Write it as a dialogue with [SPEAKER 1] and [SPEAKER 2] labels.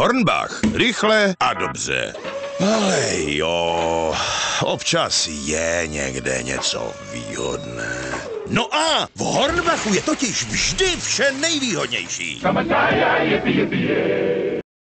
[SPEAKER 1] Hornbach, rychle a dobře. Ale jo, občas je někde něco výhodné. No a v Hornbachu je totiž vždy vše nejvýhodnější.
[SPEAKER 2] Summertime, yippee, yippee, yay.